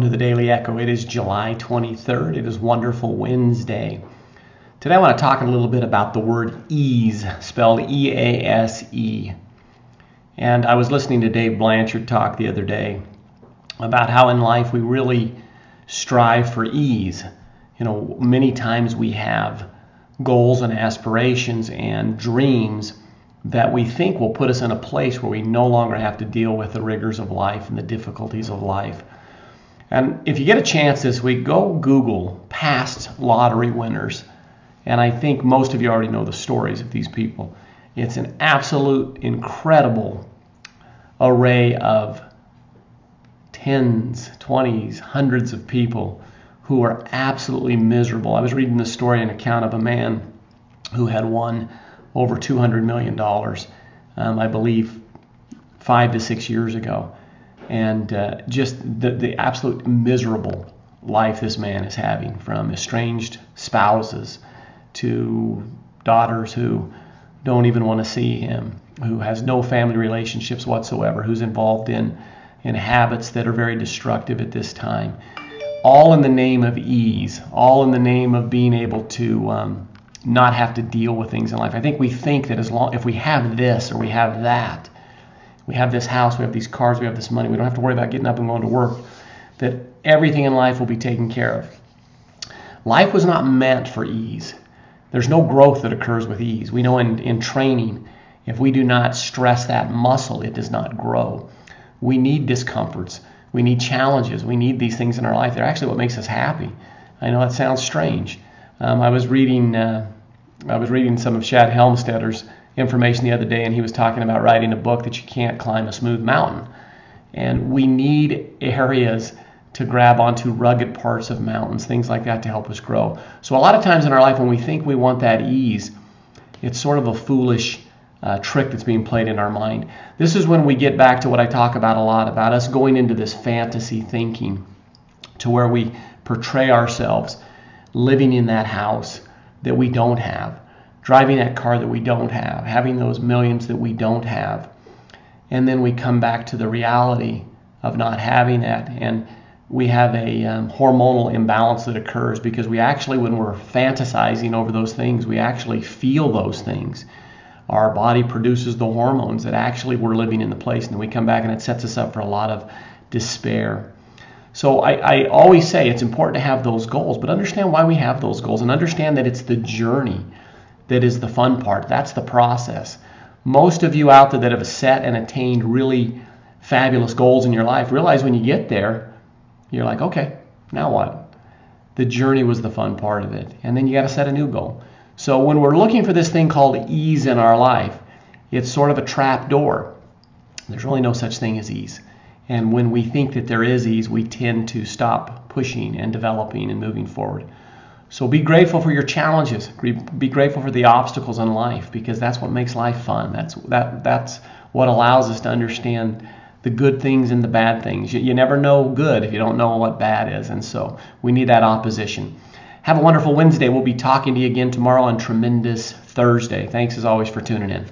to the Daily Echo. It is July 23rd. It is Wonderful Wednesday. Today I want to talk a little bit about the word ease, spelled E A S E. And I was listening to Dave Blanchard talk the other day about how in life we really strive for ease. You know, many times we have goals and aspirations and dreams that we think will put us in a place where we no longer have to deal with the rigors of life and the difficulties of life. And if you get a chance this week, go Google past lottery winners. And I think most of you already know the stories of these people. It's an absolute incredible array of tens, twenties, hundreds of people who are absolutely miserable. I was reading the story, an account of a man who had won over $200 million, um, I believe, five to six years ago. And uh, just the, the absolute miserable life this man is having from estranged spouses to daughters who don't even want to see him, who has no family relationships whatsoever, who's involved in, in habits that are very destructive at this time. All in the name of ease, all in the name of being able to um, not have to deal with things in life. I think we think that as long if we have this or we have that, we have this house, we have these cars, we have this money, we don't have to worry about getting up and going to work, that everything in life will be taken care of. Life was not meant for ease. There's no growth that occurs with ease. We know in, in training, if we do not stress that muscle, it does not grow. We need discomforts. We need challenges. We need these things in our life. They're actually what makes us happy. I know that sounds strange. Um, I was reading uh, I was reading some of Shad Helmstetter's information the other day, and he was talking about writing a book that you can't climb a smooth mountain. And we need areas to grab onto rugged parts of mountains, things like that to help us grow. So, a lot of times in our life, when we think we want that ease, it's sort of a foolish uh, trick that's being played in our mind. This is when we get back to what I talk about a lot about us going into this fantasy thinking to where we portray ourselves living in that house that we don't have, driving that car that we don't have, having those millions that we don't have. And then we come back to the reality of not having that. And we have a um, hormonal imbalance that occurs because we actually, when we're fantasizing over those things, we actually feel those things. Our body produces the hormones that actually we're living in the place. And we come back and it sets us up for a lot of despair. So I, I, always say it's important to have those goals, but understand why we have those goals and understand that it's the journey that is the fun part. That's the process. Most of you out there that have set and attained really fabulous goals in your life realize when you get there, you're like, okay, now what? The journey was the fun part of it. And then you got to set a new goal. So when we're looking for this thing called ease in our life, it's sort of a trap door. There's really no such thing as ease. And when we think that there is ease, we tend to stop pushing and developing and moving forward. So be grateful for your challenges. Be grateful for the obstacles in life because that's what makes life fun. That's that that's what allows us to understand the good things and the bad things. You, you never know good if you don't know what bad is, and so we need that opposition. Have a wonderful Wednesday. We'll be talking to you again tomorrow on Tremendous Thursday. Thanks as always for tuning in.